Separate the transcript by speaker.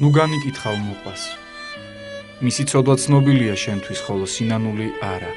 Speaker 1: ნუ განიკითხავ მოყვას. მისი ცოდვა ცნობილია შენთვის, ხოლო სინანული არა.